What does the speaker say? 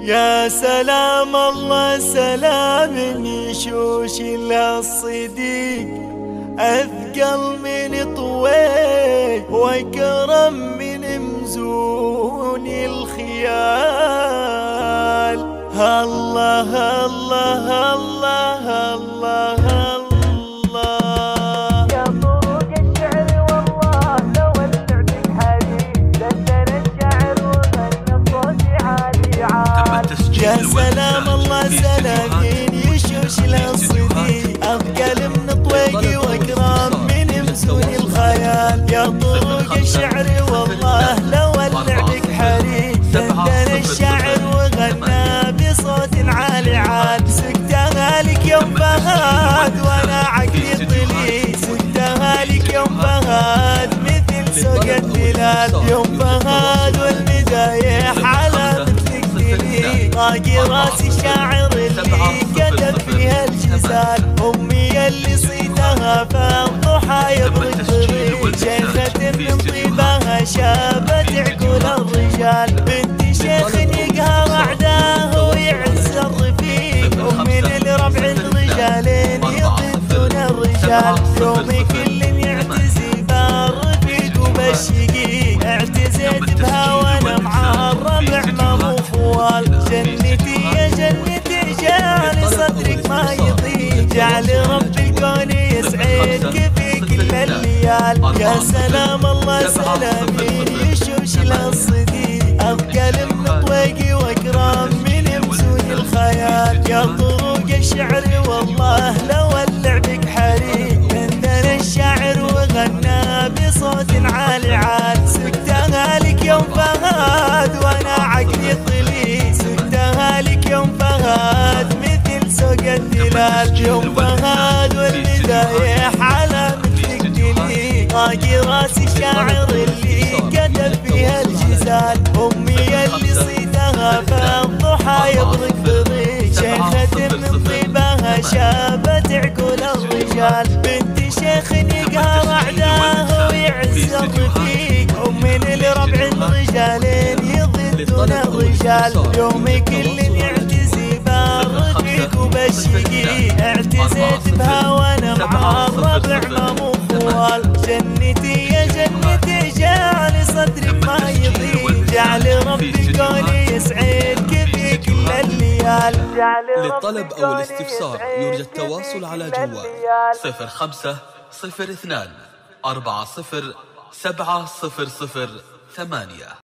يا سلام الله سلام يشوش الصديق. أثقل من طويل وأكرم من مزون الخيال. الله الله سلامين يشوش الصدي أبقى من طويقي وأكرام من مسون الخيال. يا طرق الشعر والله لو اللعبك حريم دندن الشاعر وغنى بصوت عالي عال سكتها لك يوم فهد وأنا عقلي طلي سكتها لك يوم فهد مثل سوق الدلال يوم فهد والمدايح باقي راسي الشاعر اللي كتب فيها الجزال. أمي اللي صيتها فالضحى يبرد بريد شيخة من طيبها شابت عقول الرجال. بنت شيخ يقهر اعداه ويعز الرفيق. امي لربع الرجالين يضدون الرجال. يومي كل يعتزي بالرفيق وبالشقيق اعتزيت بها وأنا مع يا سلام الله سلامين يشوش للصديق أبقى من طويقي وأكرام من مسون الخيال يا طرق الشعر والله لو اللعبك حريق عندنا الشاعر وغنى بصوت عالي عال سكتها لك يوم فهد وأنا عقلي طلي. سكتها لك يوم فهد مثل سوق الدلال. يوم فهد الشاعر اللي كتب فيها الجزال. أمي اللي صيتها فالضحى يبرق بريق شيخة من طيبها شابت عقول الرجال. بنت شيخ يقهر اعداه ويعز الرفيق امي لربع الرجالين يضدون الرجال. يومي كل يعتزي بالرفيق وبالشقيق اعتزيت بها جنتي يا جنتي جعل صدرك ما يضيق. جعل ربي كوني يسعدك في كل الليال. للطلب أو الاستفسار يرجى التواصل على جوال صفر خمسة صفر اثنان أربعة صفر سبعة صفر صفر ثمانية.